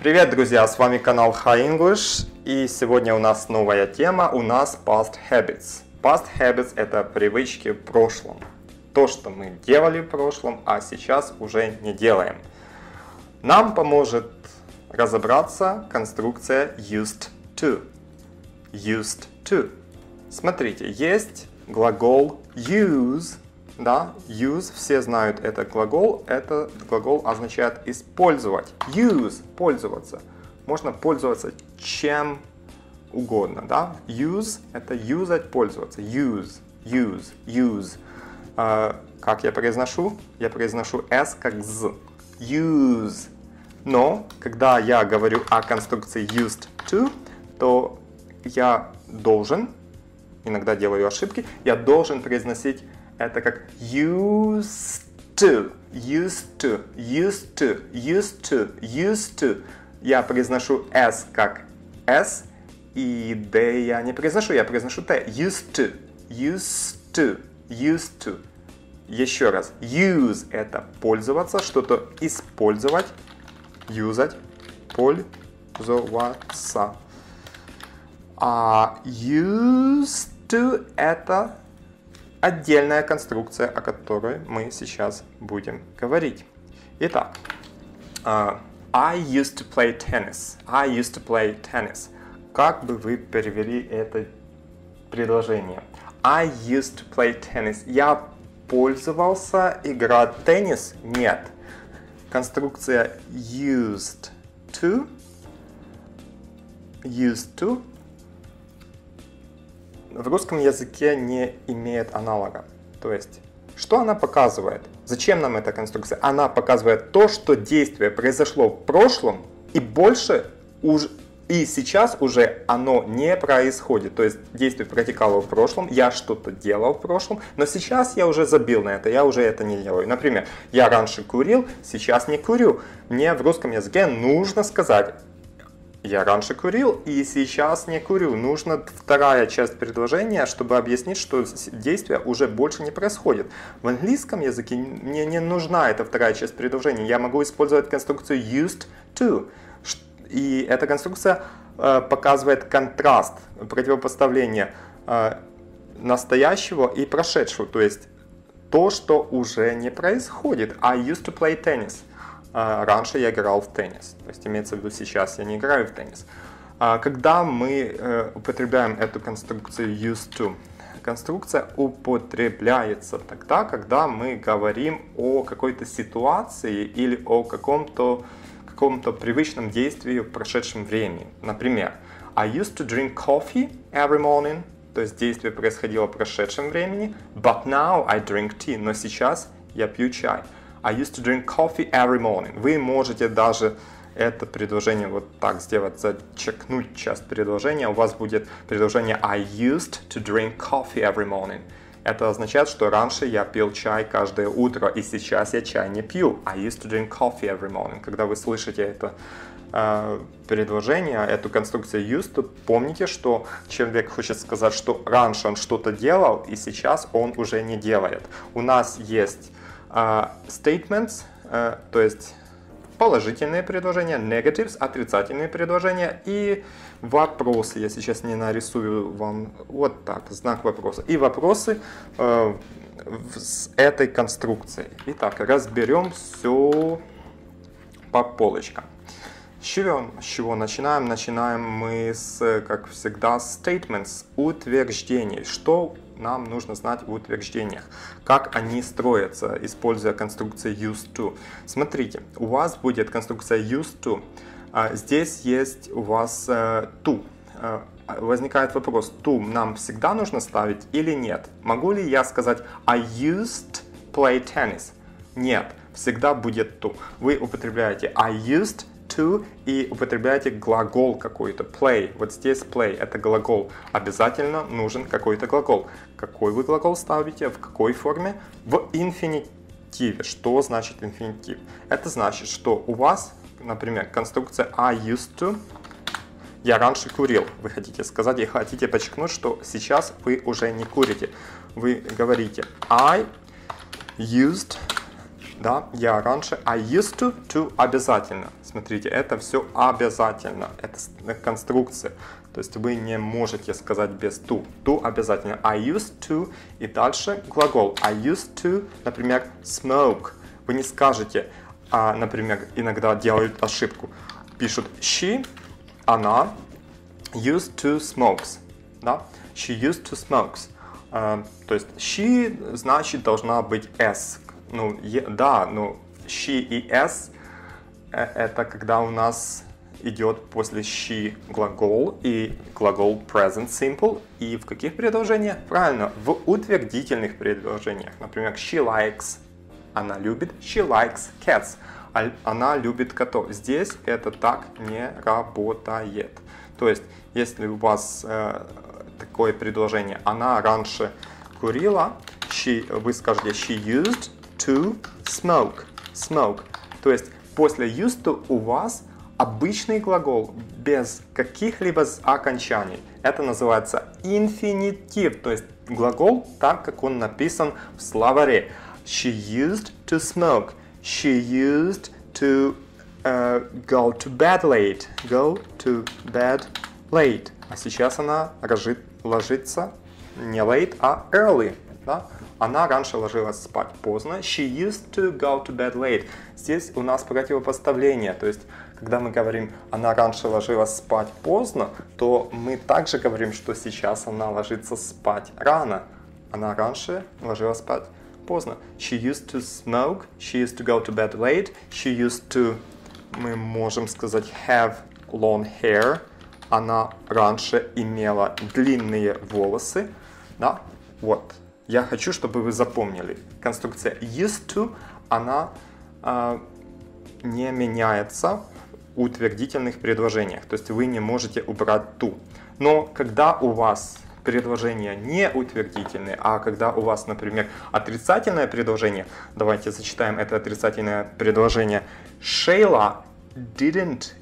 Привет, друзья! С вами канал High English. И сегодня у нас новая тема. У нас Past Habits. Past Habits – это привычки в прошлом. То, что мы делали в прошлом, а сейчас уже не делаем. Нам поможет разобраться конструкция used to. Used to. Смотрите, есть глагол use – да, use, все знают это глагол, это глагол означает использовать. Use, пользоваться. Можно пользоваться чем угодно, да. Use это юзать, пользоваться. Use, use, use. Uh, как я произношу? Я произношу s как z. Use. Но, когда я говорю о конструкции used to, то я должен, иногда делаю ошибки, я должен произносить это как used to, used to, used to, used to, used to. Я произношу s как s, и d я не произношу, я произношу t. Used to, used to, used to. Еще раз. Use – это пользоваться, что-то использовать, юзать, пользоваться. А used to – это отдельная конструкция, о которой мы сейчас будем говорить. Итак, uh, I used to play tennis. I used to play tennis. Как бы вы перевели это предложение? I used to play tennis. Я пользовался играть в теннис? Нет. Конструкция used to used to в русском языке не имеет аналога. То есть, что она показывает? Зачем нам эта конструкция? Она показывает то, что действие произошло в прошлом и больше уже и сейчас уже оно не происходит. То есть действие протекало в прошлом, я что-то делал в прошлом, но сейчас я уже забил на это, я уже это не делаю. Например, я раньше курил, сейчас не курю. Мне в русском языке нужно сказать, я раньше курил и сейчас не курю. Нужна вторая часть предложения, чтобы объяснить, что действие уже больше не происходит. В английском языке мне не нужна эта вторая часть предложения. Я могу использовать конструкцию used to. И эта конструкция э, показывает контраст, противопоставление э, настоящего и прошедшего. То есть то, что уже не происходит. I used to play tennis. А, раньше я играл в теннис. То есть имеется в виду сейчас я не играю в теннис. А, когда мы э, употребляем эту конструкцию used to, конструкция употребляется тогда, когда мы говорим о какой-то ситуации или о каком-то каком-то привычном действии в прошедшем времени. Например, I used to drink coffee every morning, то есть действие происходило в прошедшем времени, but now I drink tea, но сейчас я пью чай. I used to drink coffee every morning. Вы можете даже это предложение вот так сделать, зачекнуть часть предложения. У вас будет предложение I used to drink coffee every morning. Это означает, что раньше я пил чай каждое утро, и сейчас я чай не пью. I used to drink coffee every morning. Когда вы слышите это э, предложение, эту конструкцию used, то помните, что человек хочет сказать, что раньше он что-то делал, и сейчас он уже не делает. У нас есть а statements, э, то есть положительные предложения, negatives, отрицательные предложения и вопросы. Я сейчас не нарисую вам вот так, знак вопроса. И вопросы э, с этой конструкцией. Итак, разберем все по полочкам. С чего, с чего начинаем? Начинаем мы с, как всегда, statements, утверждений. Что нам нужно знать в утверждениях, как они строятся, используя конструкцию used to. Смотрите, у вас будет конструкция used to, а здесь есть у вас uh, to. Uh, возникает вопрос, to нам всегда нужно ставить или нет? Могу ли я сказать I used play tennis? Нет, всегда будет to. Вы употребляете I used to и употребляете глагол какой-то. Play. Вот здесь play. Это глагол. Обязательно нужен какой-то глагол. Какой вы глагол ставите? В какой форме? В инфинитиве. Что значит инфинитив? Это значит, что у вас, например, конструкция I used to я раньше курил. Вы хотите сказать и хотите подчеркнуть, что сейчас вы уже не курите. Вы говорите I used да, я раньше I used to, to обязательно. Смотрите, это все обязательно, это конструкция. То есть вы не можете сказать без to. To обязательно. I used to и дальше глагол. I used to, например, smoke. Вы не скажете, а, например, иногда делают ошибку. Пишут she, она used to smokes. Да? She used to smokes. Uh, то есть she значит должна быть s. Ну, е, да, ну she и s э, это когда у нас идет после she глагол и глагол present simple. И в каких предложениях? Правильно, в утвердительных предложениях. Например, she likes, она любит, she likes cats, а, она любит котов. Здесь это так не работает. То есть, если у вас э, такое предложение, она раньше курила, she, вы скажете she used to smoke, smoke. То есть, после used to у вас обычный глагол без каких-либо окончаний. Это называется инфинитив, то есть глагол так, как он написан в словаре. She used to smoke. She used to uh, go to bed late. Go to bed late. А сейчас она ложит, ложится не late, а early. Да? Она раньше ложилась спать поздно. She used to go to bed late. Здесь у нас противопоставление. То есть, когда мы говорим, она раньше ложилась спать поздно, то мы также говорим, что сейчас она ложится спать рано. Она раньше ложилась спать поздно. She used to smoke. She used to go to bed late. She used to, мы можем сказать, have long hair. Она раньше имела длинные волосы. Да, вот. Я хочу, чтобы вы запомнили. Конструкция used to, она э, не меняется в утвердительных предложениях. То есть вы не можете убрать to. Но когда у вас предложение не утвердительное, а когда у вас, например, отрицательное предложение, давайте зачитаем это отрицательное предложение. Shayla didn't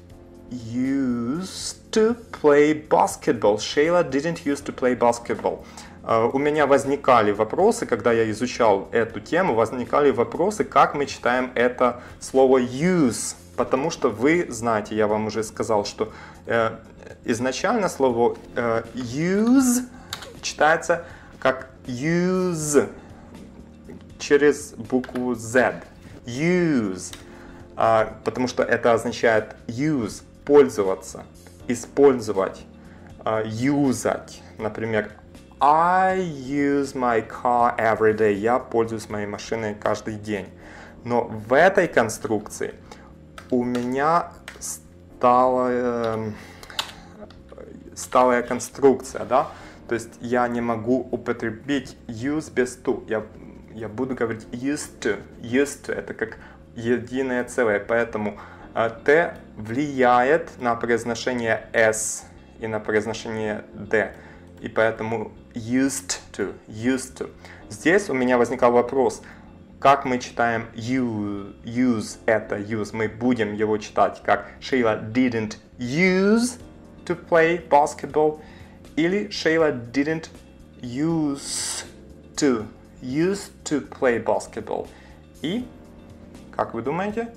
used to play basketball. Shayla didn't used to play basketball. Э, у меня возникали вопросы, когда я изучал эту тему, возникали вопросы, как мы читаем это слово use, потому что вы знаете, я вам уже сказал, что э, изначально слово э, use читается как use через букву Z. Use. Э, потому что это означает use, пользоваться, использовать, э, юзать. Например, I use my car every day. Я пользуюсь моей машиной каждый день. Но в этой конструкции у меня стала, сталая конструкция, да? То есть я не могу употребить use без to. Я, я буду говорить used to. Used to это как единое целое. Поэтому э, T влияет на произношение S и на произношение D. И поэтому used to, used to. Здесь у меня возникал вопрос, как мы читаем use, use это use, мы будем его читать как Sheila didn't use to play basketball или Sheila didn't use to, used to play basketball. И, как вы думаете,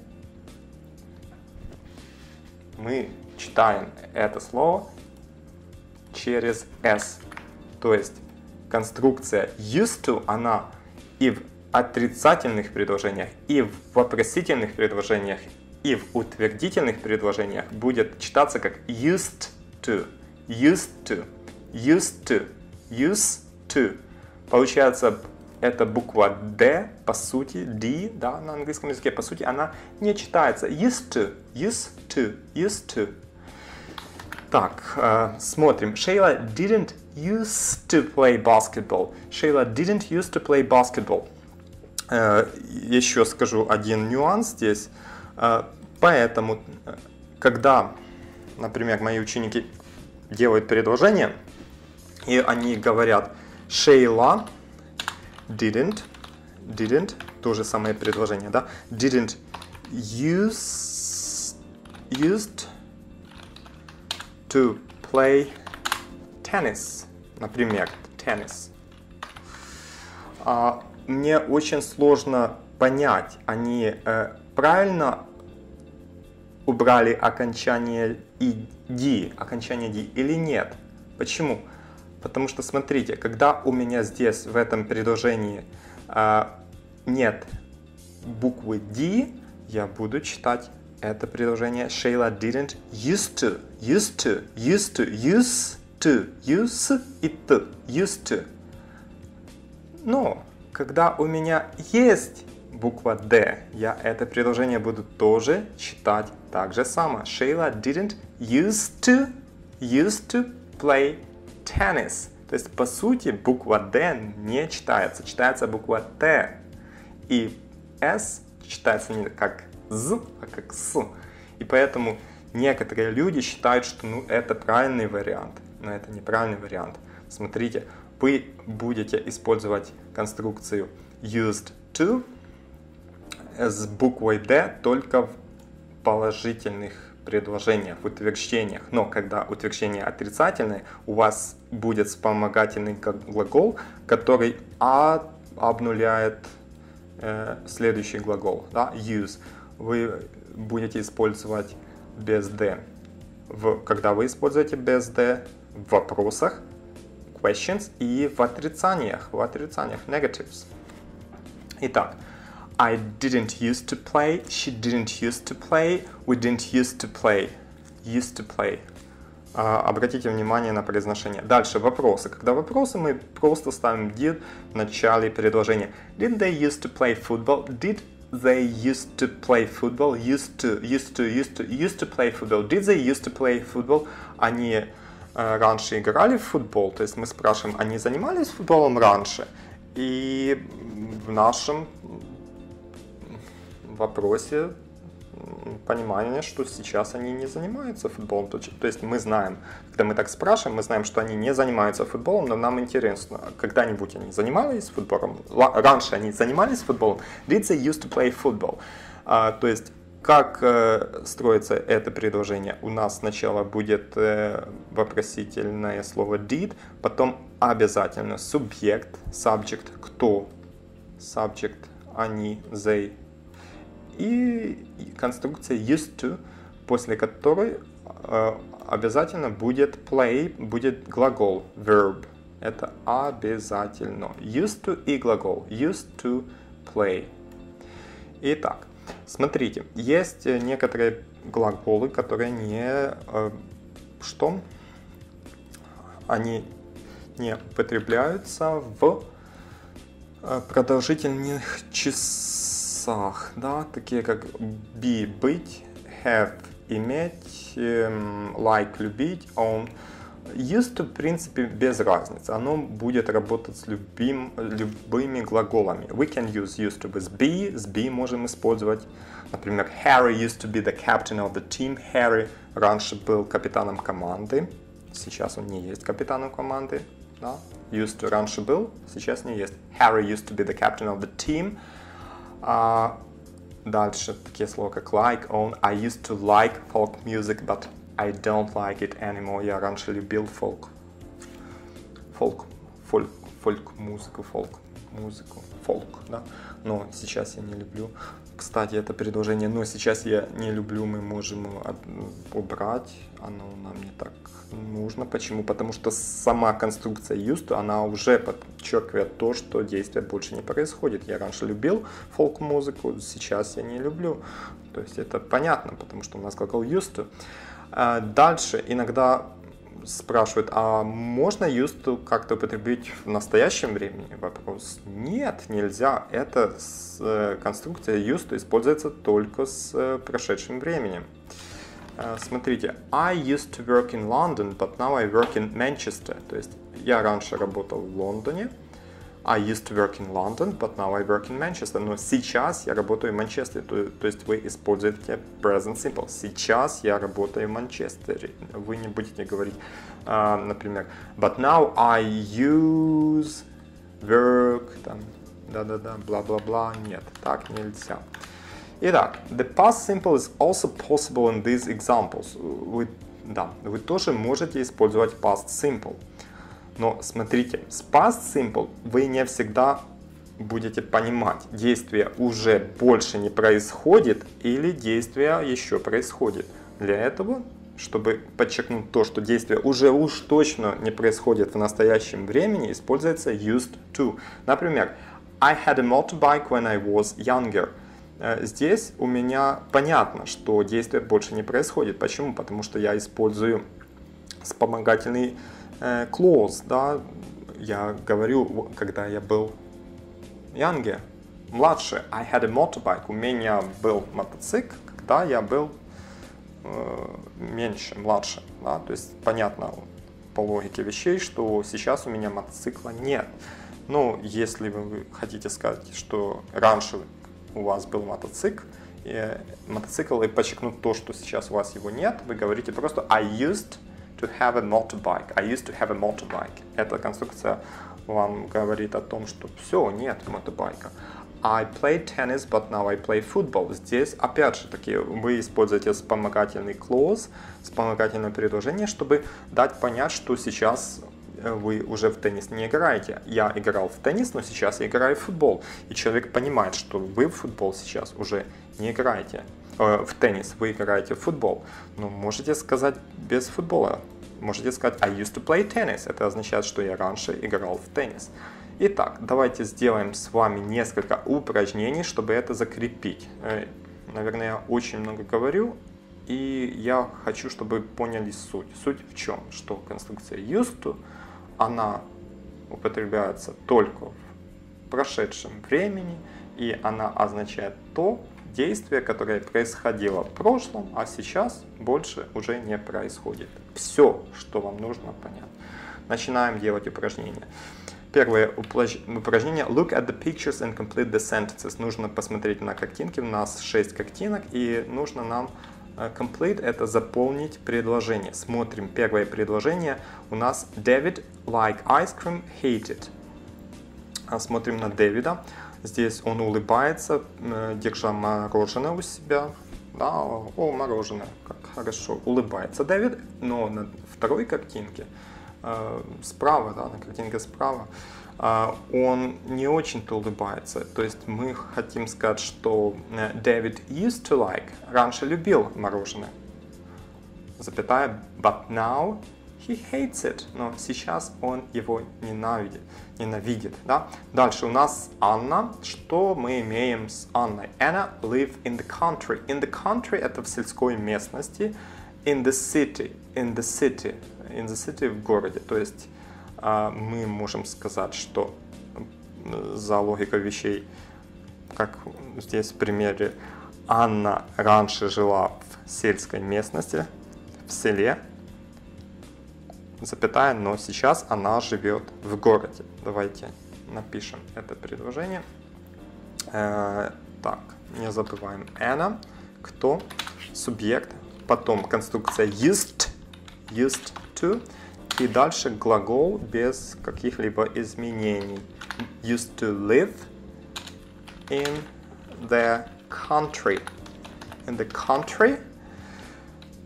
мы читаем это слово через S. То есть конструкция used to, она и в отрицательных предложениях, и в вопросительных предложениях, и в утвердительных предложениях будет читаться как used to, used to, used to, used to. Получается, эта буква D, по сути, D, да, на английском языке, по сути, она не читается. Used to, used to, used to. Так, э, смотрим. Шейла didn't used to play basketball. Шейла didn't used to play basketball. Э, еще скажу один нюанс здесь. Э, поэтому, когда, например, мои ученики делают предложение, и они говорят Шейла didn't, didn't, то же самое предложение, да, didn't use, used to play tennis, например, tennis. А, мне очень сложно понять, они э, правильно убрали окончание ed, окончание d или нет. Почему? Потому что смотрите, когда у меня здесь в этом предложении э, нет буквы D, я буду читать это предложение Sheila didn't used to, used to, used to, used to, use и t, used to. Но когда у меня есть буква D, я это предложение буду тоже читать так же само. Sheila didn't used to, used to play tennis. То есть, по сути, буква D не читается, читается буква Т. И S читается не как Z, а как С. И поэтому некоторые люди считают, что ну, это правильный вариант. Но это неправильный вариант. Смотрите, вы будете использовать конструкцию used to с буквой D только в положительных предложениях, в утверждениях. Но когда утверждение отрицательное, у вас будет вспомогательный глагол, который а обнуляет э, следующий глагол, да, use. Вы будете использовать без D. В, когда вы используете без D в вопросах, questions, и в отрицаниях, в отрицаниях, negatives. Итак, I didn't used to play, she didn't used to play, we didn't used to play. Used to play. Uh, обратите внимание на произношение. Дальше вопросы. Когда вопросы, мы просто ставим did в начале предложения. Did they used to play football? Did they used to play football? Used to, used to, used to, used to play football. Did they used to play football? Они uh, раньше играли в футбол, то есть мы спрашиваем, они занимались футболом раньше? И в нашем вопросе понимание, что сейчас они не занимаются футболом. То, то есть мы знаем, когда мы так спрашиваем, мы знаем, что они не занимаются футболом, но нам интересно, когда-нибудь они занимались футболом, раньше они занимались футболом, did they used to play football? А, то есть как э, строится это предложение? У нас сначала будет э, вопросительное слово did, потом обязательно субъект, subject, кто, subject, они, they, и конструкция used to, после которой э, обязательно будет play, будет глагол verb. Это обязательно. Used to и глагол. Used to play. Итак, смотрите, есть некоторые глаголы, которые не... Э, что? Они не употребляются в э, продолжительных часах часах, да, такие как be, быть, have, иметь, эм, like, любить, own. Used в принципе, без разницы. Оно будет работать с любим, любыми глаголами. We can use used to with be. С be можем использовать. Например, Harry used to be the captain of the team. Harry раньше был капитаном команды. Сейчас он не есть капитаном команды. Да? Used to раньше был, сейчас не есть. Harry used to be the captain of the team. А дальше такие слова как like, on. I used to like folk music, but I don't like it anymore. Я раньше любил фолк. Фолк. Фольк. Фольк музыку, фолк. Музыку. Фолк, да. Но сейчас я не люблю. Кстати, это предложение «но сейчас я не люблю» мы можем убрать. Оно нам не так нужно. Почему? Потому что сама конструкция used, она уже подчеркивает то, что действие больше не происходит. Я раньше любил фолк-музыку, сейчас я не люблю. То есть это понятно, потому что у нас глагол used. А дальше иногда спрашивают, а можно to как-то употребить в настоящем времени? Вопрос, нет, нельзя. Эта э, конструкция to используется только с э, прошедшим временем. Э, смотрите, I used to work in London, but now I work in Manchester. То есть я раньше работал в Лондоне, I used to work in London, but now I work in Manchester. Но сейчас я работаю в Манчестере. То, то есть вы используете present simple. Сейчас я работаю в Манчестере. Вы не будете говорить, uh, например, but now I use work, там, да-да-да, бла-бла-бла. Нет, так нельзя. Итак, the past simple is also possible in these examples. Вы, да, вы тоже можете использовать past simple. Но смотрите, с past simple вы не всегда будете понимать, действие уже больше не происходит или действие еще происходит. Для этого, чтобы подчеркнуть то, что действие уже уж точно не происходит в настоящем времени, используется used to. Например, I had a motorbike when I was younger. Э, здесь у меня понятно, что действие больше не происходит. Почему? Потому что я использую вспомогательный э, clause, да, я говорю, когда я был younger, младше, I had a motorbike, у меня был мотоцикл, когда я был э, меньше, младше, да, то есть понятно по логике вещей, что сейчас у меня мотоцикла нет. Ну, если вы хотите сказать, что раньше у вас был мотоцикл, и, мотоцикл и подчеркнуть то, что сейчас у вас его нет, вы говорите просто I used to have a motorbike. I used to have a motorbike. Эта конструкция вам говорит о том, что все, нет мотобайка. I play tennis, but now I play football. Здесь, опять же таки, вы используете вспомогательный clause, вспомогательное предложение, чтобы дать понять, что сейчас э, вы уже в теннис не играете. Я играл в теннис, но сейчас я играю в футбол. И человек понимает, что вы в футбол сейчас уже не играете. Э, в теннис вы играете в футбол. Но можете сказать без футбола можете сказать I used to play tennis. Это означает, что я раньше играл в теннис. Итак, давайте сделаем с вами несколько упражнений, чтобы это закрепить. Э, наверное, я очень много говорю, и я хочу, чтобы поняли суть. Суть в чем? Что конструкция used to, она употребляется только в прошедшем времени, и она означает то, действие, которое происходило в прошлом, а сейчас больше уже не происходит. Все, что вам нужно понять. Начинаем делать упражнения. Первое упражнение. Look at the pictures and complete the sentences. Нужно посмотреть на картинки. У нас 6 картинок и нужно нам э, complete это заполнить предложение. Смотрим первое предложение. У нас David like ice cream hated. А смотрим на Дэвида. Здесь он улыбается, э, держа мороженое у себя. Да, о, мороженое, как хорошо. Улыбается Дэвид, но на второй картинке, э, справа, да, на картинке справа, э, он не очень-то улыбается. То есть мы хотим сказать, что Дэвид used to like, раньше любил мороженое. Запятая, but now he hates it, но сейчас он его ненавидит. ненавидит да? Дальше у нас Анна. Что мы имеем с Анной? Anna live in the country. In the country это в сельской местности. In the city. In the city. In the city в городе. То есть а, мы можем сказать, что за логикой вещей, как здесь в примере, Анна раньше жила в сельской местности, в селе, запятая, но сейчас она живет в городе. Давайте напишем это предложение. Э, так, не забываем Anna, кто, субъект, потом конструкция used, used to, и дальше глагол без каких-либо изменений. Used to live in the country. In the country,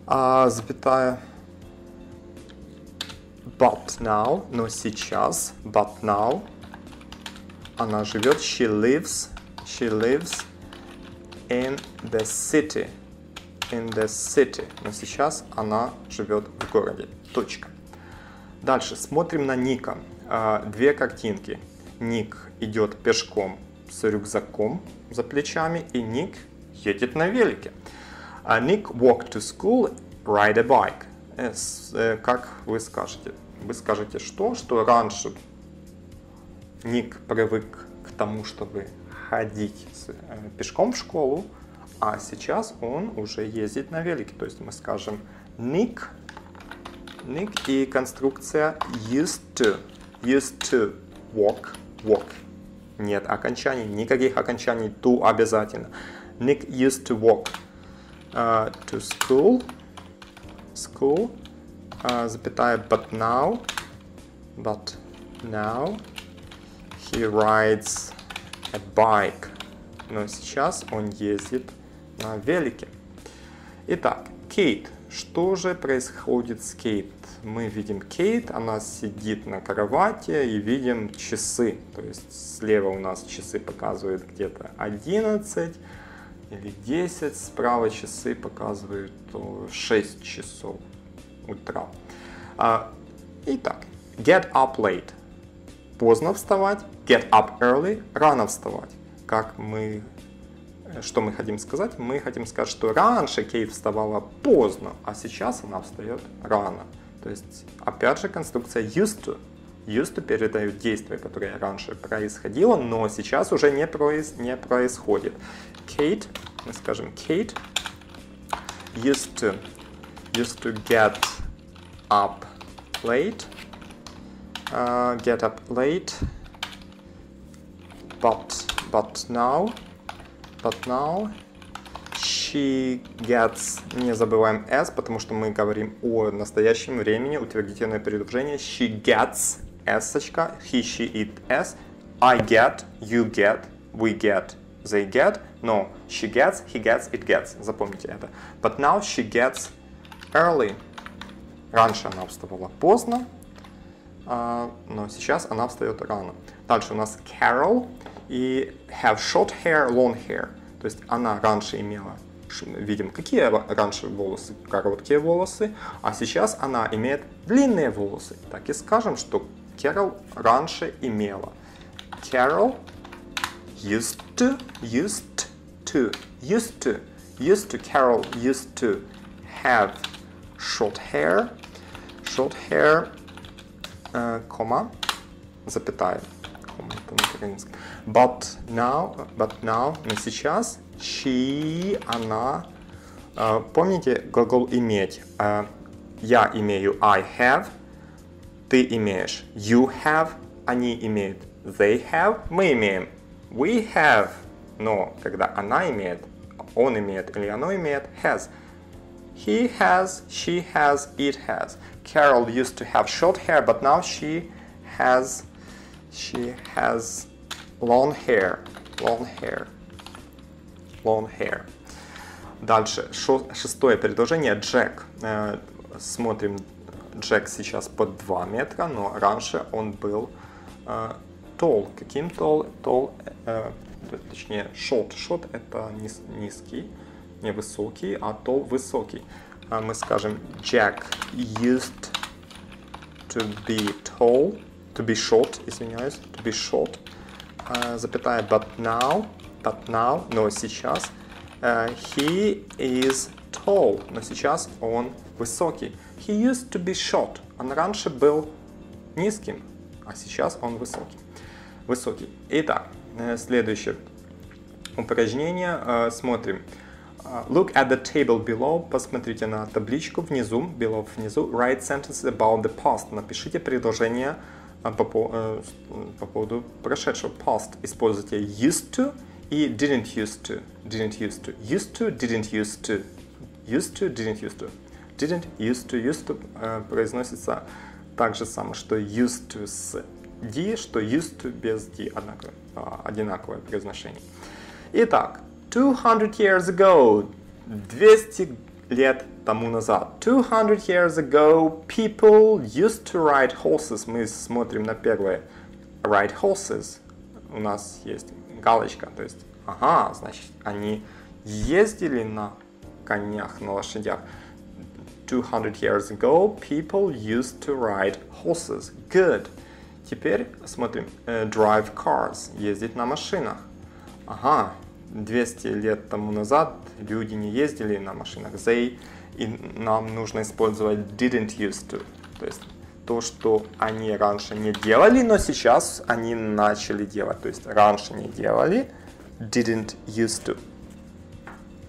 а, запятая, but now, но сейчас, but now, она живет, she lives, she lives in the city, in the city, но сейчас она живет в городе, точка. Дальше, смотрим на Ника, а, две картинки. Ник идет пешком с рюкзаком за плечами, и Ник едет на велике. А Ник walk to school, ride a bike. Э, э, как вы скажете? Вы скажете что? Что раньше Ник привык к тому, чтобы ходить э, пешком в школу, а сейчас он уже ездит на велике. То есть мы скажем Ник, Ник и конструкция used to, used to walk, walk. Нет окончаний, никаких окончаний, to обязательно. Nick used to walk uh, to school, school, запятая, but now, but now he rides a bike. Но сейчас он ездит на велике. Итак, Кейт. Что же происходит с Кейт? Мы видим Кейт, она сидит на кровати и видим часы. То есть слева у нас часы показывают где-то 11 или 10, справа часы показывают 6 часов утра. А, итак, get up late. Поздно вставать. Get up early. Рано вставать. Как мы что мы хотим сказать? Мы хотим сказать, что раньше Кейт вставала поздно, а сейчас она встает рано. То есть, опять же, конструкция used to. Used to передает действие, которое раньше происходило, но сейчас уже не, произ, не происходит. Kate, мы скажем Kate, used to, used to get up late, uh, get up late, but, but now but now she gets, не забываем s, потому что мы говорим о настоящем времени, утвердительное предложение. She gets, s, he, she, it, s. I get, you get, we get, they get. No, she gets, he gets, it gets. Запомните это. But now she gets early. Раньше она вставала поздно, но сейчас она встает рано. Дальше у нас Carol и have short hair, long hair. То есть она раньше имела, видим, какие раньше волосы, короткие волосы, а сейчас она имеет длинные волосы. Так и скажем, что Carol раньше имела. Carol used to, used to, used to, used to, Carol used to have short hair, short hair, uh, комма, запятая по-украински. But now, but now, но сейчас, she, она, uh, помните глагол иметь? Uh, я имею I have, ты имеешь you have, они имеют they have, мы имеем we have, но когда она имеет, он имеет или оно имеет has. He has, she has, it has. Carol used to have short hair, but now she has She has long hair. Long hair. Long hair. Дальше, шестое предложение. Джек. Э, смотрим, Джек сейчас под 2 метра, но раньше он был э, tall. Каким tall? Tall, э, точнее, short. Short это низ, низкий, не высокий, а tall высокий. А мы скажем, Jack used to be tall to be short, извиняюсь, to be short, uh, запятая, but now, but now, но сейчас, uh, he is tall, но сейчас он высокий. He used to be short, он раньше был низким, а сейчас он высокий. Высокий. Итак, следующее упражнение. Uh, смотрим. Look at the table below. Посмотрите на табличку внизу. Below внизу. Write sentences about the past. Напишите предложение по, по, по поводу прошедшего past используйте used to и didn't used to. Didn't used to. Used to, didn't used to. Used to, didn't used to. Didn't used to. Used to э, произносится так же самое, что used to с d, что used to без d. Однако, э, одинаковое произношение. Итак, 200 years ago. 200 лет тому назад. 200 years ago, people used to ride horses. Мы смотрим на первое. Ride horses. У нас есть галочка. То есть, ага, значит, они ездили на конях, на лошадях. 200 years ago, people used to ride horses. Good. Теперь смотрим. Uh, drive cars. Ездить на машинах. Ага, 200 лет тому назад люди не ездили на машинах. They, и нам нужно использовать didn't used to. То есть то, что они раньше не делали, но сейчас они начали делать. То есть раньше не делали, didn't used to.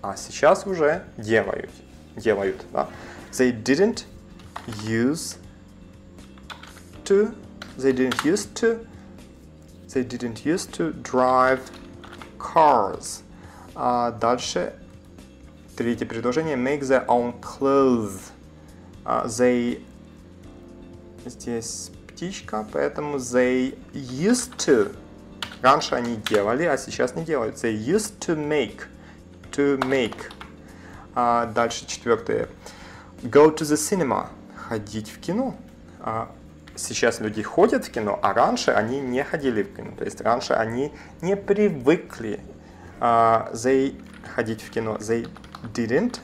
А сейчас уже делают. Делают, да? They didn't use to. They didn't used to. They didn't used to drive cars. А дальше третье предложение make their own clothes. Uh, they здесь птичка, поэтому they used to. Раньше они делали, а сейчас не делают. They used to make. To make. А дальше четвертое. Go to the cinema. Ходить в кино. А сейчас люди ходят в кино, а раньше они не ходили в кино. То есть раньше они не привыкли uh, they ходить в кино. They didn't,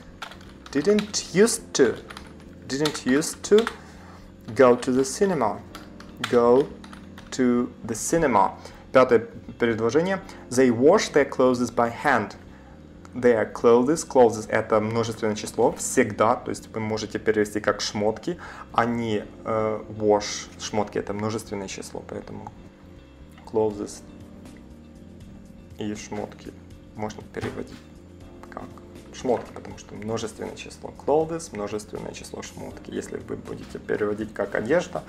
didn't used to, didn't used to go to the cinema. Go to the cinema. Пятое предложение. They wash their clothes by hand. Their clothes, clothes это множественное число. Всегда, то есть вы можете перевести как шмотки, они uh, wash, шмотки это множественное число, поэтому clothes и шмотки можно переводить шмотки, потому что множественное число clothes, множественное число шмотки. Если вы будете переводить как одежда,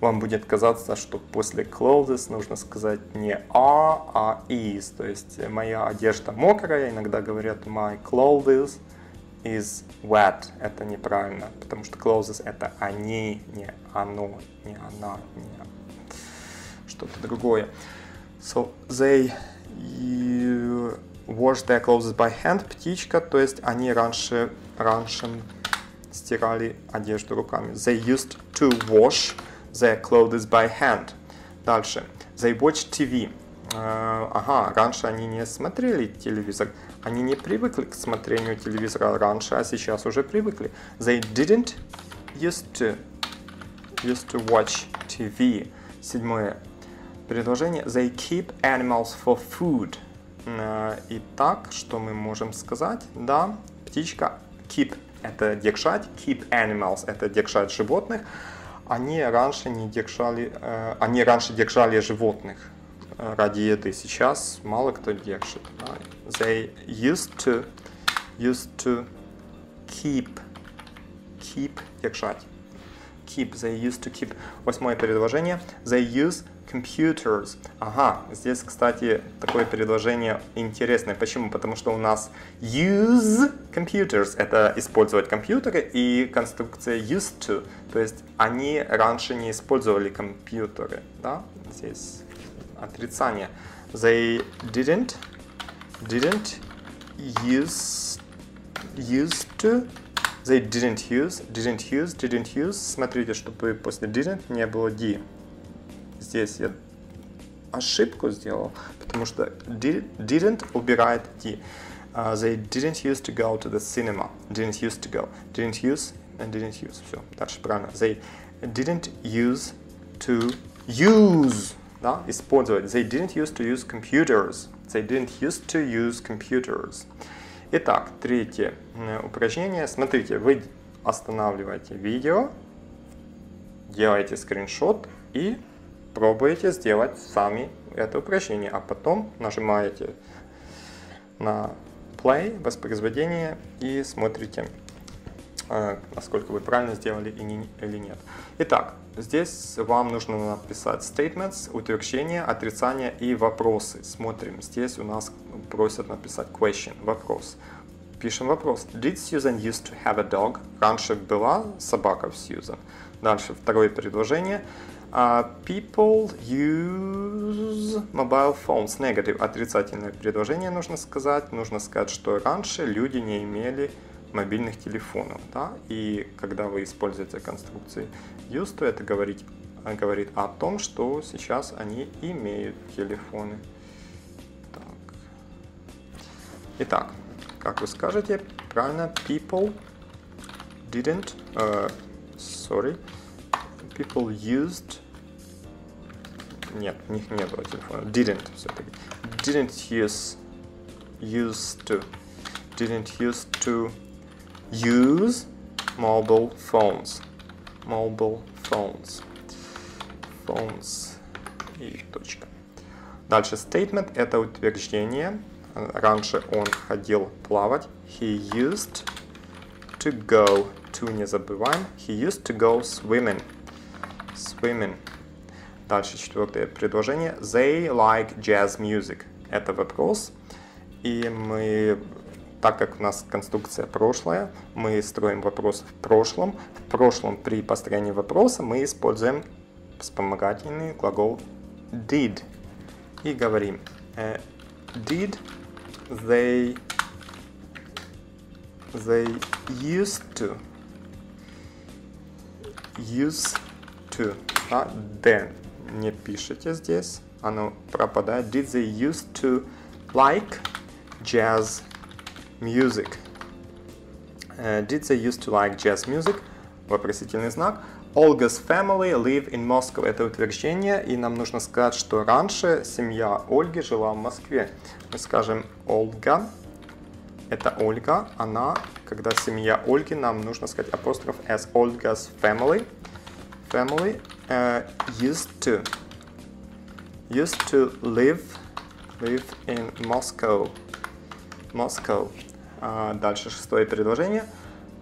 вам будет казаться, что после clothes нужно сказать не are, а is. То есть моя одежда мокрая, иногда говорят my clothes is wet. Это неправильно, потому что clothes это они, не оно, не она, не что-то другое. So they wash their clothes by hand, птичка, то есть они раньше, раньше стирали одежду руками. They used to wash their clothes by hand. Дальше. They watch TV. Uh, ага, раньше они не смотрели телевизор. Они не привыкли к смотрению телевизора раньше, а сейчас уже привыкли. They didn't used to, used to watch TV. Седьмое предложение. They keep animals for food. Итак, что мы можем сказать? Да, птичка keep – это держать, keep animals – это держать животных. Они раньше не держали, э, они раньше держали животных ради еды. Сейчас мало кто держит. They used to, used to keep, keep держать. Keep, they used to keep. Восьмое предложение. They use computers. Ага, здесь, кстати, такое предложение интересное. Почему? Потому что у нас use computers – это использовать компьютеры, и конструкция used to, то есть они раньше не использовали компьютеры. Да? Здесь отрицание. They didn't, didn't use, used to, they didn't use, didn't use, didn't use. Смотрите, чтобы после didn't не было d здесь я ошибку сделал, потому что didn't убирает d. Uh, they didn't used to go to the cinema. Didn't used to go. Didn't use and didn't use. Все, дальше правильно. They didn't use to use. Да, использовать. They didn't use to use computers. They didn't use to use computers. Итак, третье упражнение. Смотрите, вы останавливаете видео, делаете скриншот и пробуете сделать сами это упражнение, а потом нажимаете на play, воспроизведение и смотрите, э, насколько вы правильно сделали или нет. Итак, здесь вам нужно написать statements, утверждения, отрицания и вопросы. Смотрим, здесь у нас просят написать question, вопрос. Пишем вопрос. Did Susan used to have a dog? Раньше была собака в Susan. Дальше второе предложение. Uh, people use mobile phones. Negative. Отрицательное предложение нужно сказать. Нужно сказать, что раньше люди не имели мобильных телефонов. Да? И когда вы используете конструкции use, то это говорит, говорит о том, что сейчас они имеют телефоны. Так. Итак, как вы скажете, правильно, people didn't, uh, sorry, people used нет, у них не было телефона. Didn't все-таки. Didn't use used to didn't used to use mobile phones. Mobile phones. Phones. И точка. Дальше statement это утверждение. Раньше он ходил плавать. He used to go to не забываем. He used to go swimming. Swimming. Дальше четвертое предложение. They like jazz music. Это вопрос. И мы, так как у нас конструкция прошлая, мы строим вопрос в прошлом. В прошлом при построении вопроса мы используем вспомогательный глагол did. И говорим, uh, did they they used to. Used to. А, then не пишите здесь, оно пропадает. Did they used to like jazz music? Uh, did they used to like jazz music? Вопросительный знак. Olga's family live in Moscow. Это утверждение, и нам нужно сказать, что раньше семья Ольги жила в Москве. Мы скажем Ольга. Это Ольга, она, когда семья Ольги, нам нужно сказать апостроф as Olga's family. Family uh, used to used to live live in Moscow. Moscow. А дальше шестое предложение.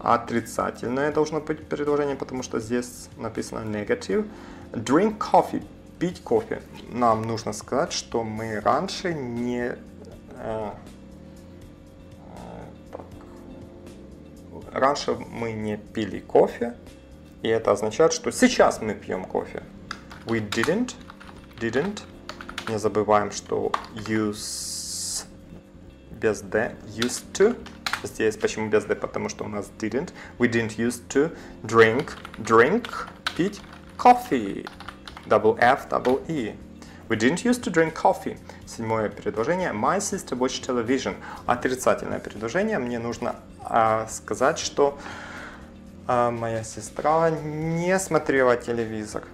Отрицательное должно быть предложение, потому что здесь написано negative. Drink coffee. Пить кофе. Нам нужно сказать, что мы раньше не... Э, э, раньше мы не пили кофе, и это означает, что сейчас мы пьем кофе. We didn't, didn't. Не забываем, что use без d, used to. Здесь почему без d? Потому что у нас didn't. We didn't used to drink, drink, пить coffee. Double F, double E. We didn't used to drink coffee. Седьмое предложение. My sister watched television. Отрицательное предложение. Мне нужно э, сказать, что э, моя сестра не смотрела телевизор.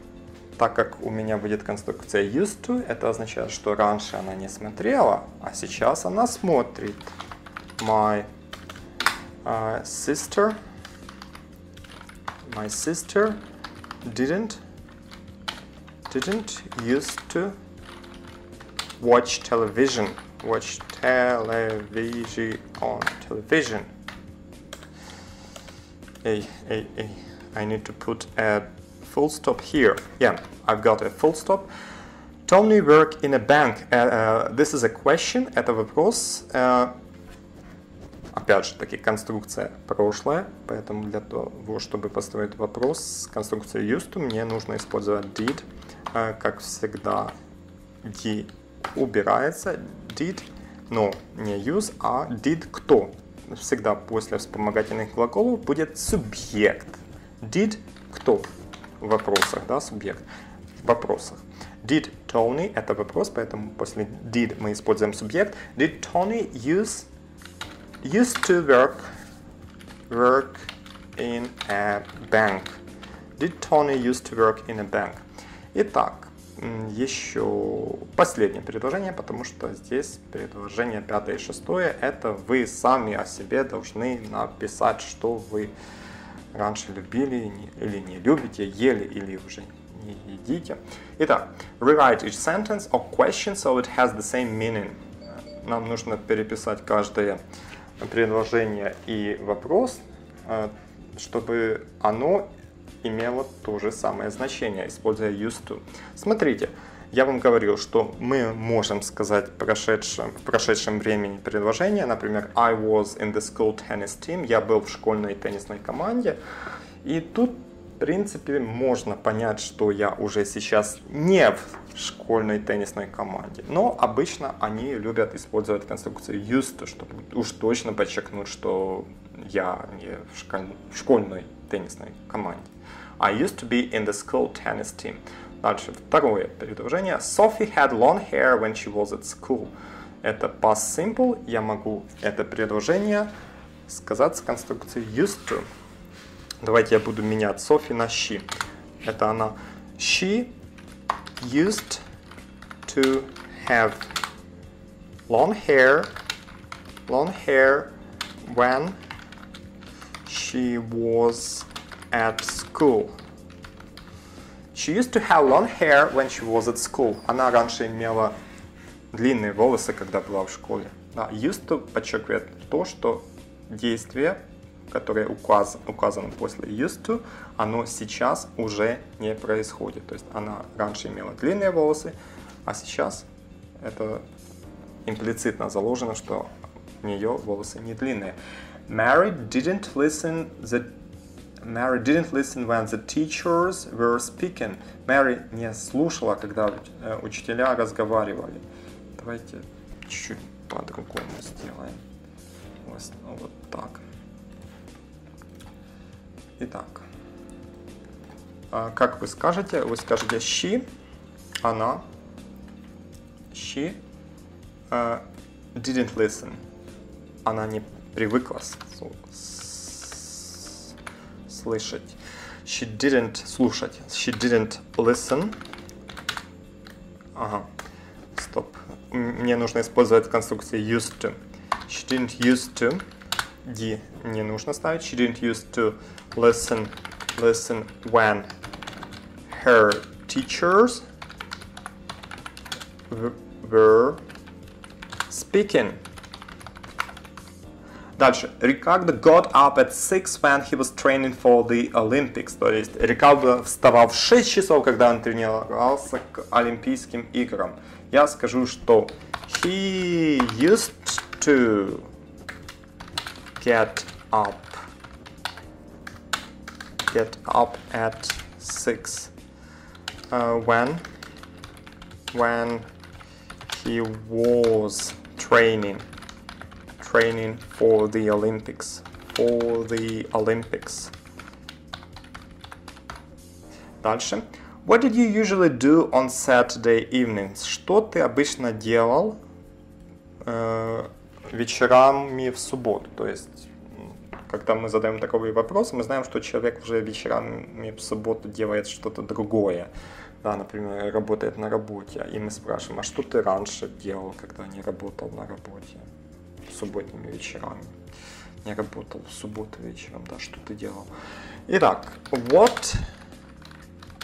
Так как у меня будет конструкция used to, это означает, что раньше она не смотрела, а сейчас она смотрит. My uh, sister, my sister didn't didn't used to watch television. Watch television on television. Hey, hey, hey. I need to put a full stop here. Yeah, I've got a full stop. Tony work in a bank. Uh, uh, this is a question. Это вопрос. Uh, опять же таки, конструкция прошлое, поэтому для того, чтобы построить вопрос с конструкцией used мне нужно использовать did. Как всегда, d убирается, did, но не use, а did кто. Всегда после вспомогательных глаголов будет субъект. Did кто в вопросах, да, субъект в вопросах. Did Tony, это вопрос, поэтому после did мы используем субъект. Did Tony use used to work work in a bank? Did Tony used to work in a bank? Итак, еще последнее предложение, потому что здесь предложение пятое и шестое, это вы сами о себе должны написать, что вы раньше любили или не любите, ели или уже не едите. Итак, rewrite each sentence or question so it has the same meaning. Нам нужно переписать каждое предложение и вопрос, э, чтобы оно имело то же самое значение, используя used to. Смотрите, я вам говорил, что мы можем сказать в прошедшем, в прошедшем времени предложение, например, I was in the school tennis team, я был в школьной теннисной команде, и тут, в принципе, можно понять, что я уже сейчас не в школьной теннисной команде. Но обычно они любят использовать конструкцию used чтобы уж точно подчеркнуть, что я не в школьной теннисной команде. I used to be in the school tennis team. Дальше, второе предложение. Sophie had long hair when she was at school. Это past simple. Я могу это предложение сказать с конструкцией used to. Давайте я буду менять Sophie на she. Это она. She used to have long hair, long hair when she was at school. She used to have long hair when she was at school. Она раньше имела длинные волосы, когда была в школе. Да, used to подчеркивает то, что действие, которое указ, указано после used to, оно сейчас уже не происходит. То есть она раньше имела длинные волосы, а сейчас это имплицитно заложено, что у нее волосы не длинные. Mary didn't listen the Mary didn't listen when the teachers were speaking. Mary не слушала, когда э, учителя разговаривали. Давайте чуть-чуть по-другому сделаем. Вот, вот так. Итак, а, как вы скажете? Вы скажете she, она, she uh, didn't listen. Она не привыкла слышать. She didn't слушать. She didn't listen. Ага. Стоп. Мне нужно использовать конструкцию used to. She didn't used to. D не нужно ставить. She didn't used to listen listen when her teachers were speaking. Дальше. Рикардо got up at 6 when he was training for the Olympics. То есть Рикардо вставал в 6 часов, когда он тренировался к Олимпийским играм. Я скажу, что he used to get up get up at 6 uh, when when he was training training for the Olympics for the Olympics Дальше. What did you usually do on Saturday evenings? Что ты обычно делал э, вечерами в субботу? То есть когда мы задаем такой вопрос, мы знаем, что человек уже вечерами в субботу делает что-то другое. Да, например, работает на работе, и мы спрашиваем, а что ты раньше делал, когда не работал на работе субботними вечерами? Не работал в субботу вечером, да, что ты делал? Итак, what,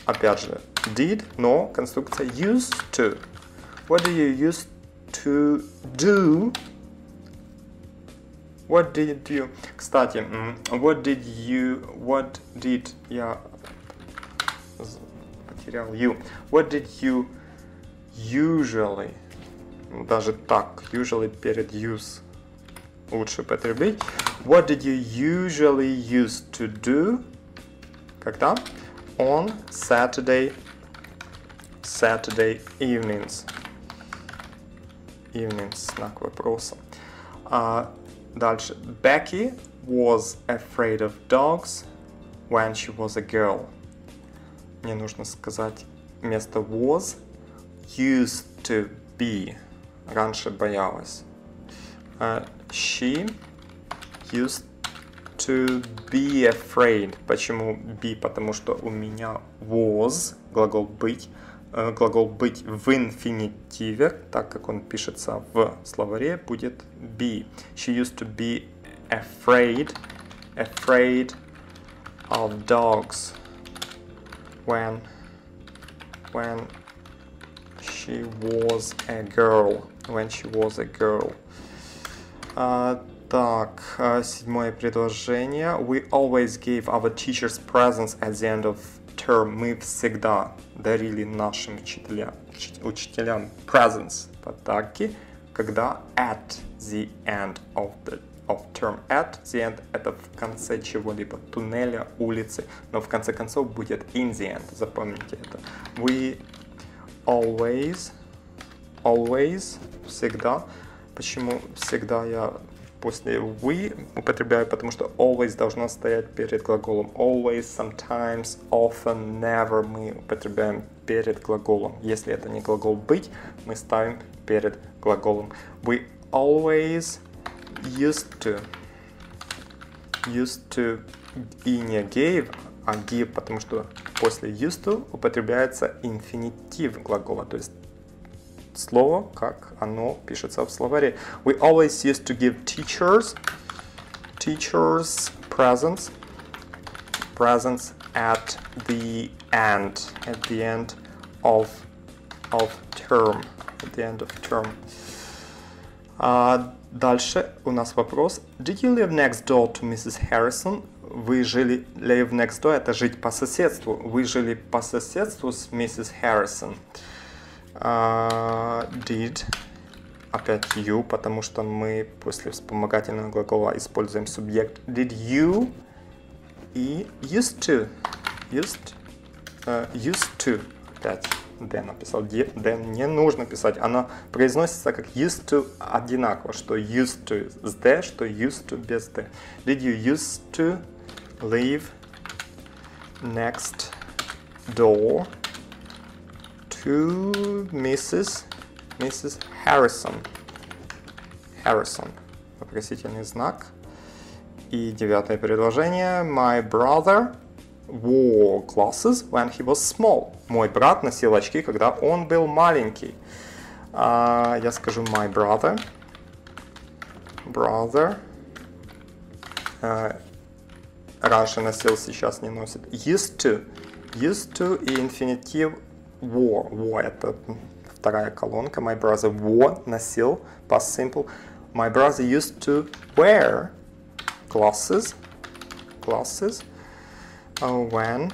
опять же, did, но конструкция used to. What do you used to do What did you... Кстати, what did you... What did... Я потерял you. What did you usually... Даже так, usually перед use лучше потребить. What did you usually used to do? Когда? On Saturday Saturday evenings. Evenings, знак вопроса. Uh, Дальше. Becky was afraid of dogs when she was a girl. Мне нужно сказать вместо was used to be. Раньше боялась. Uh, she used to be afraid. Почему be? Потому что у меня was, глагол быть, Э, глагол быть в инфинитиве, так как он пишется в словаре, будет be. She used to be afraid, afraid of dogs when, when she was a girl, when she was a girl. Uh, так, седьмое предложение. We always gave our teachers presents at the end of term мы всегда дарили нашим учителям, учителям presents, подарки, когда at the end of the of term at the end это в конце чего-либо, туннеля, улицы, но в конце концов будет in the end, запомните это. We always, always, всегда. Почему всегда я после we употребляю, потому что always должно стоять перед глаголом. Always, sometimes, often, never мы употребляем перед глаголом. Если это не глагол быть, мы ставим перед глаголом. We always used to. Used to и не gave, а give, потому что после used to употребляется инфинитив глагола, то есть слово, как оно пишется в словаре. We always used to give teachers, teachers presents, presents at the end, at the end of, of term, at the end of term. А дальше у нас вопрос. Did you live next door to Mrs. Harrison? Вы жили live next door, это жить по соседству. Вы жили по соседству с миссис Harrison. Uh, did опять you, потому что мы после вспомогательного глагола используем субъект. Did you и used to. Used, uh, used to. Опять D написал. D не нужно писать. Оно произносится как used to одинаково, что used to с D, что used to без D. Did you used to live next door to Mrs. Mrs. Harrison. Harrison. Вопросительный знак. И девятое предложение. My brother wore glasses when he was small. Мой брат носил очки, когда он был маленький. Uh, я скажу my brother. Brother. Uh, раньше носил, сейчас не носит. Used to. Used to и инфинитив wore. Wore это вторая колонка. My brother wore, носил, past simple. My brother used to wear glasses. Glasses. Uh, when,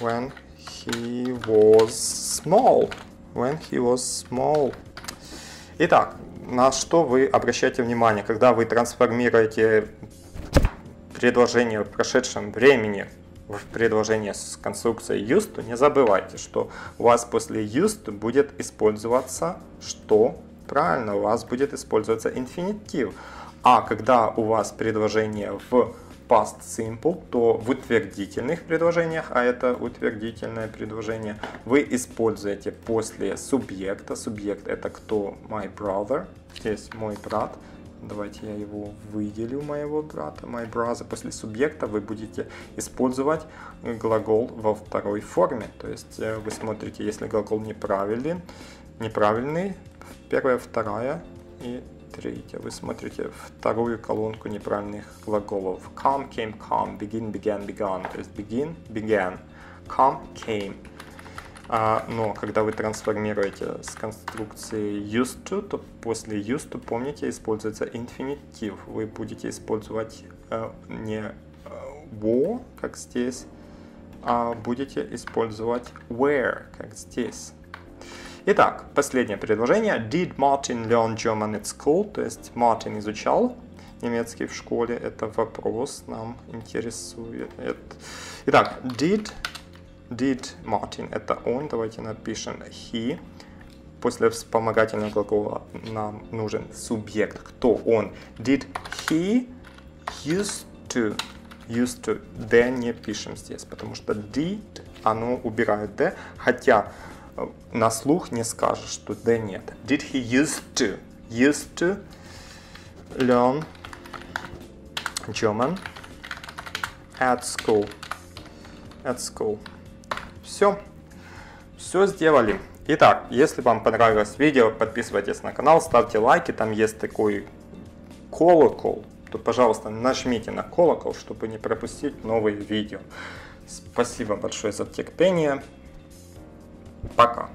when he was small. When he was small. Итак, на что вы обращаете внимание, когда вы трансформируете предложение в прошедшем времени в предложение с конструкцией used, не забывайте, что у вас после used будет использоваться что? Правильно, у вас будет использоваться инфинитив. А когда у вас предложение в past simple, то в утвердительных предложениях, а это утвердительное предложение, вы используете после субъекта. Субъект это кто? My brother. Здесь мой брат. Давайте я его выделю, моего брата. My brother. После субъекта вы будете использовать глагол во второй форме. То есть э, вы смотрите, если глагол неправильный, неправильный, первая, вторая и третья. Вы смотрите вторую колонку неправильных глаголов. Come, came, come, begin, began, began. То есть begin, began, come, came. А, но когда вы трансформируете с конструкции used to, то после used to, помните, используется инфинитив. Вы будете использовать э, не э, wore, как здесь, а будете использовать where, как здесь. Итак, последнее предложение. Did Martin learn German at school? То есть Мартин изучал немецкий в школе. Это вопрос нам интересует. Итак, did, did Martin, это он. Давайте напишем he. После вспомогательного глагола нам нужен субъект. Кто он? Did he used to? Used to. D не пишем здесь, потому что did, оно убирает D. Хотя на слух не скажешь, что да нет. Did he used to? Used to learn German at school. At school. Все. Все сделали. Итак, если вам понравилось видео, подписывайтесь на канал, ставьте лайки, там есть такой колокол, то, пожалуйста, нажмите на колокол, чтобы не пропустить новые видео. Спасибо большое за терпение. Пока.